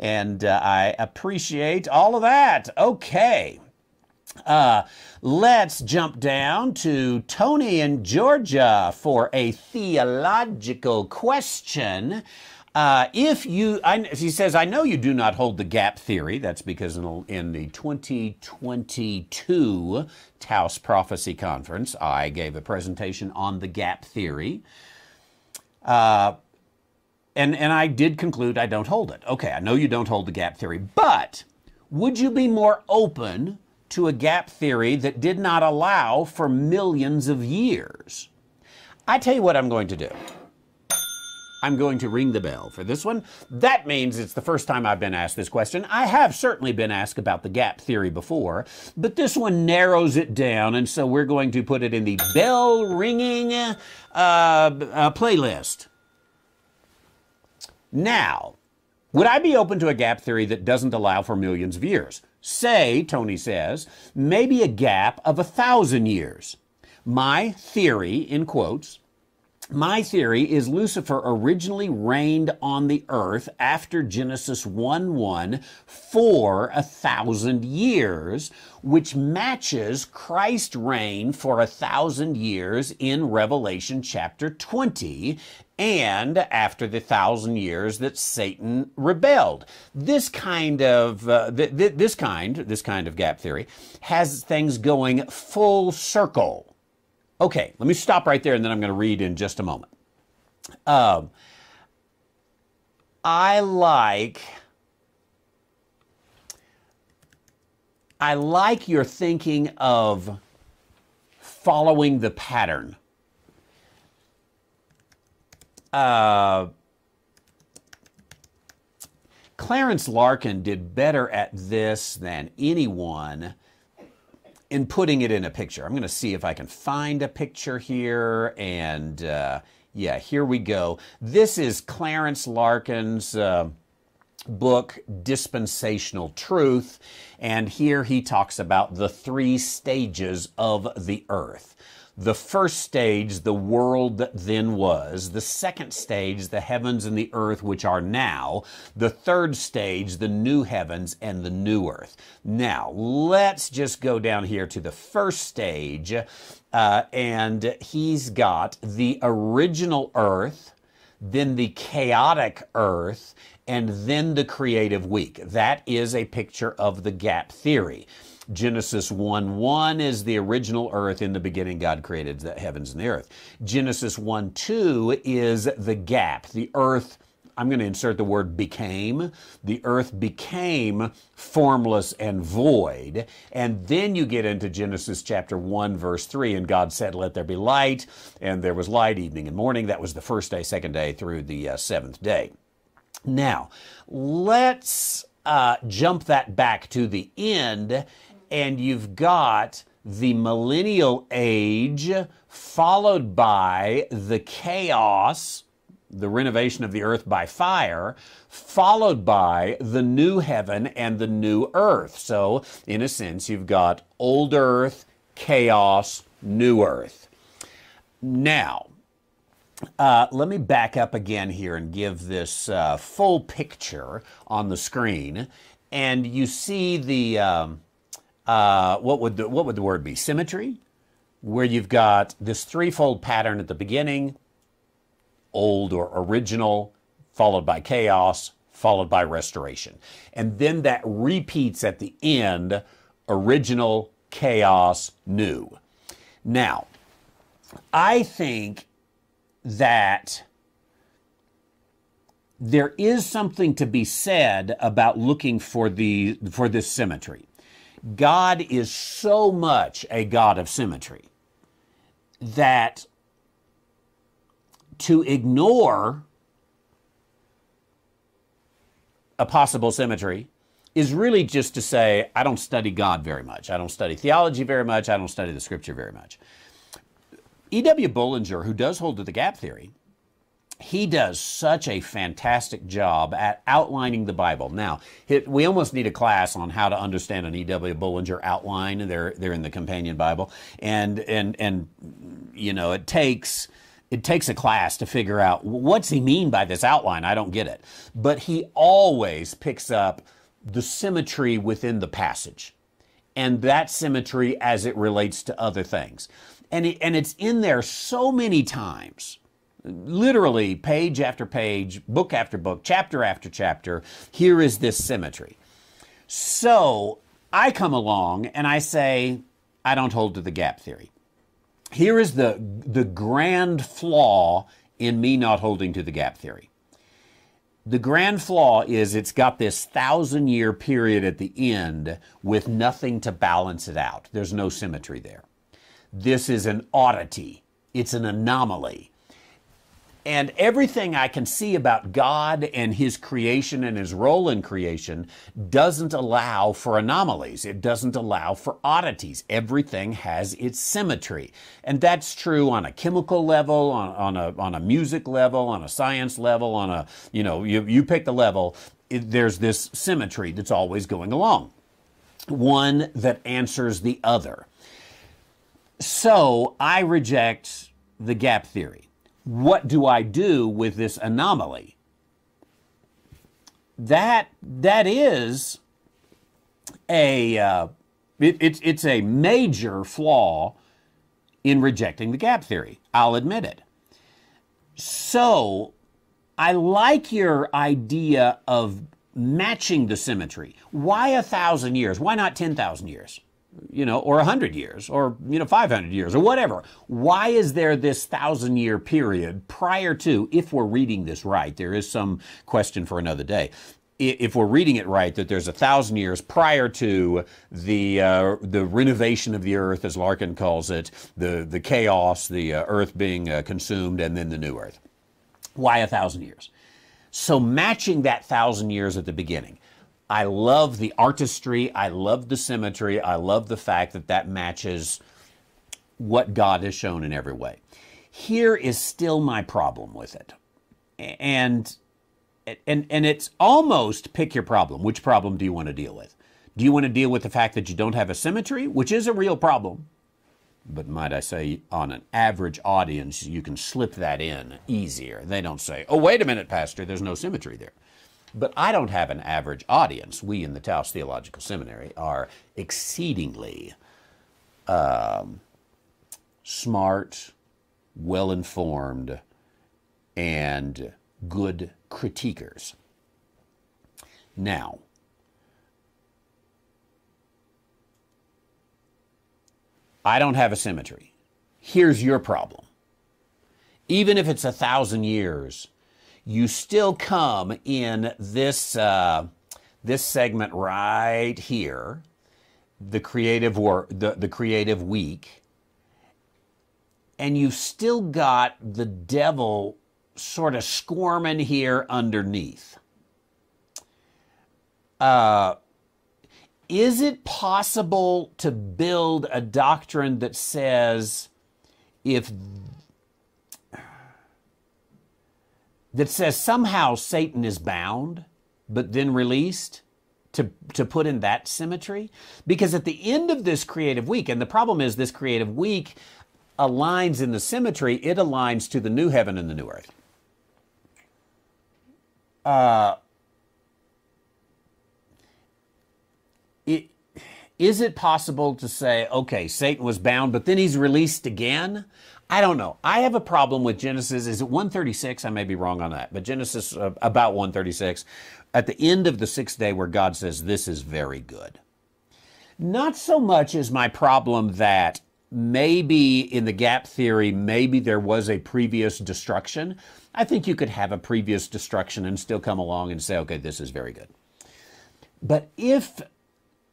And uh, I appreciate all of that. Okay. Uh, let's jump down to Tony in Georgia for a theological question. Uh, if you, I, he says, I know you do not hold the gap theory. That's because in, in the 2022 Taos Prophecy Conference, I gave a presentation on the gap theory. Uh, and, and I did conclude I don't hold it. Okay, I know you don't hold the gap theory, but would you be more open to a gap theory that did not allow for millions of years? I tell you what I'm going to do. I'm going to ring the bell for this one. That means it's the first time I've been asked this question. I have certainly been asked about the gap theory before, but this one narrows it down, and so we're going to put it in the bell ringing uh, uh, playlist. Now, would I be open to a gap theory that doesn't allow for millions of years? Say, Tony says, maybe a gap of a thousand years. My theory, in quotes, my theory is Lucifer originally reigned on the earth after Genesis 1 1 for a thousand years, which matches Christ's reign for a thousand years in Revelation chapter 20 and after the thousand years that Satan rebelled. This kind of uh, th- th- this kind this kind of gap theory has things going full circle Okay, let me stop right there and then I'm going to read in just a moment. Um, I like. I like your thinking of following the pattern. Uh, Clarence Larkin did better at this than anyone in putting it in a picture. I'm going to see if I can find a picture here. And uh, yeah, here we go. This is Clarence Larkin's uh, book, Dispensational Truth. And here he talks about the three stages of the earth. The first stage, the world that then was. The second stage, the heavens and the earth which are now. The third stage, the new heavens and the new earth. Now, let's just go down here to the first stage. Uh, and he's got the original earth, then the chaotic earth, and then the creative week. That is a picture of the gap theory. Genesis 1 1 is the original earth. In the beginning, God created the heavens and the earth. Genesis 1 2 is the gap. The earth, I'm going to insert the word became. The earth became formless and void. And then you get into Genesis chapter 1, verse 3, and God said, Let there be light. And there was light evening and morning. That was the first day, second day, through the uh, seventh day. Now, let's uh, jump that back to the end and you've got the millennial age followed by the chaos, the renovation of the earth by fire, followed by the new heaven and the new earth. So, in a sense, you've got old earth, chaos, new earth. Now, uh, let me back up again here and give this uh, full picture on the screen. And you see the. Um, uh, what would the, what would the word be? Symmetry, where you've got this threefold pattern at the beginning, old or original, followed by chaos, followed by restoration, and then that repeats at the end, original, chaos, new. Now, I think that there is something to be said about looking for the for this symmetry. God is so much a God of symmetry that to ignore a possible symmetry is really just to say, I don't study God very much. I don't study theology very much. I don't study the scripture very much. E.W. Bullinger, who does hold to the gap theory, he does such a fantastic job at outlining the Bible. Now, we almost need a class on how to understand an E.W. Bullinger outline. They're they're in the companion Bible, and and and you know it takes it takes a class to figure out what's he mean by this outline. I don't get it. But he always picks up the symmetry within the passage and that symmetry as it relates to other things. And, it, and it's in there so many times literally page after page, book after book, chapter after chapter. Here is this symmetry. So I come along and I say, I don't hold to the gap theory. Here is the, the grand flaw in me not holding to the gap theory. The grand flaw is it's got this thousand year period at the end with nothing to balance it out. There's no symmetry there. This is an oddity, it's an anomaly. And everything I can see about God and His creation and His role in creation doesn't allow for anomalies. It doesn't allow for oddities. Everything has its symmetry. And that's true on a chemical level, on, on, a, on a music level, on a science level, on a, you know, you, you pick the level. It, there's this symmetry that's always going along, one that answers the other. So I reject the gap theory what do I do with this anomaly? That that is a uh, it, it's it's a major flaw in rejecting the gap theory. I'll admit it. So I like your idea of matching the symmetry. Why a thousand years? Why not ten thousand years? You know, or 100 years, or, you know, 500 years, or whatever. Why is there this thousand year period prior to, if we're reading this right, there is some question for another day. If we're reading it right, that there's a thousand years prior to the uh, the renovation of the earth, as Larkin calls it, the the chaos, the uh, earth being uh, consumed, and then the new earth. Why a thousand years? So matching that thousand years at the beginning. I love the artistry. I love the symmetry. I love the fact that that matches what God has shown in every way. Here is still my problem with it. And and and it's almost pick your problem. Which problem do you want to deal with? Do you want to deal with the fact that you don't have a symmetry, which is a real problem? But might I say, on an average audience, you can slip that in easier. They don't say, oh, wait a minute, Pastor, there's no symmetry there. But I don't have an average audience. We in the Taos Theological Seminary are exceedingly um, smart, well informed, and good critiquers. Now, I don't have a symmetry. Here's your problem. Even if it's a thousand years you still come in this uh, this segment right here, the creative work, the, the creative week, and you've still got the devil sort of squirming here underneath. Uh, is it possible to build a doctrine that says if that says somehow Satan is bound, but then released to, to put in that symmetry? Because at the end of this creative week, and the problem is this creative week aligns in the symmetry, it aligns to the new heaven and the new earth. Uh, it, is it possible to say, okay, Satan was bound, but then he's released again? I don't know. I have a problem with Genesis. Is it 136? I may be wrong on that, but Genesis uh, about 136 at the end of the sixth day where God says, This is very good. Not so much as my problem that maybe in the gap theory, maybe there was a previous destruction. I think you could have a previous destruction and still come along and say, okay, this is very good. But if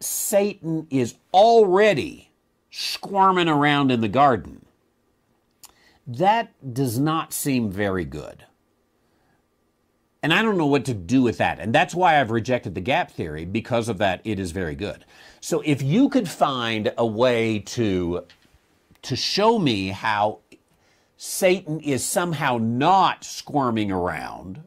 Satan is already squirming around in the garden, that does not seem very good. And I don't know what to do with that. And that's why I've rejected the gap theory because of that it is very good. So if you could find a way to to show me how Satan is somehow not squirming around,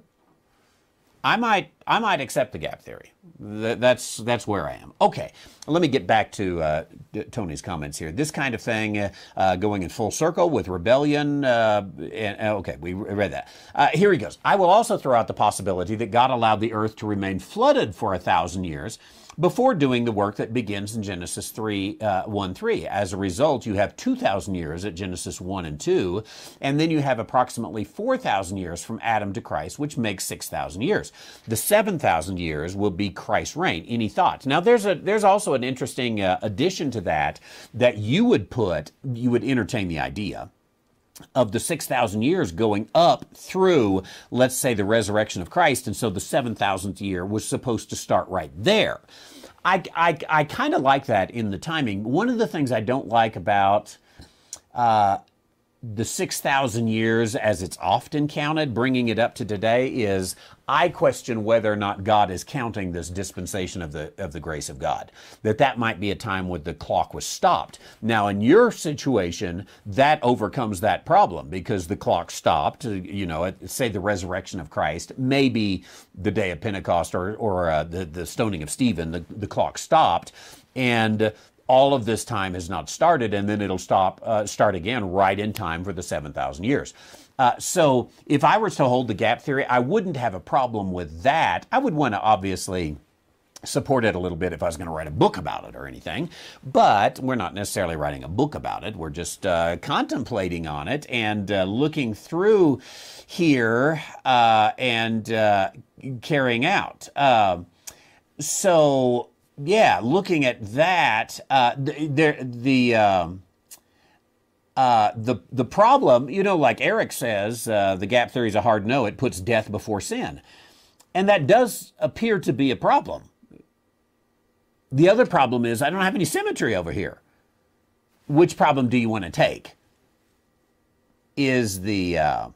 I might I might accept the gap theory. That's that's where I am. Okay, let me get back to uh, Tony's comments here. This kind of thing uh, uh, going in full circle with rebellion. Uh, and, uh, okay, we read that. Here he goes. I will also throw out the possibility that God allowed the earth to remain flooded for a thousand years before doing the work that begins in Genesis 3, uh, 1 3. As a result, you have 2,000 years at Genesis 1 and 2, and then you have approximately 4,000 years from Adam to Christ, which makes 6,000 years. The 7,000 years will be Christ's reign. Any thoughts? Now, there's, a, there's also an interesting uh, addition to that that you would put, you would entertain the idea of the 6,000 years going up through, let's say, the resurrection of Christ. And so the 7,000th year was supposed to start right there. I, I, I kind of like that in the timing. One of the things I don't like about uh, the 6,000 years as it's often counted, bringing it up to today, is I question whether or not God is counting this dispensation of the, of the grace of God. That that might be a time when the clock was stopped. Now, in your situation, that overcomes that problem because the clock stopped, you know, say the resurrection of Christ, maybe the day of Pentecost or, or uh, the, the stoning of Stephen, the, the clock stopped. And all of this time has not started, and then it'll stop, uh, start again right in time for the 7,000 years. Uh, so if I were to hold the gap theory, I wouldn't have a problem with that. I would want to obviously support it a little bit if I was going to write a book about it or anything. But we're not necessarily writing a book about it. We're just uh, contemplating on it and uh, looking through here uh, and uh, carrying out. Uh, so yeah, looking at that, uh, the the um, uh, the the problem, you know, like Eric says, uh, the gap theory is a hard no. It puts death before sin, and that does appear to be a problem. The other problem is I don't have any symmetry over here. Which problem do you want to take? Is the uh,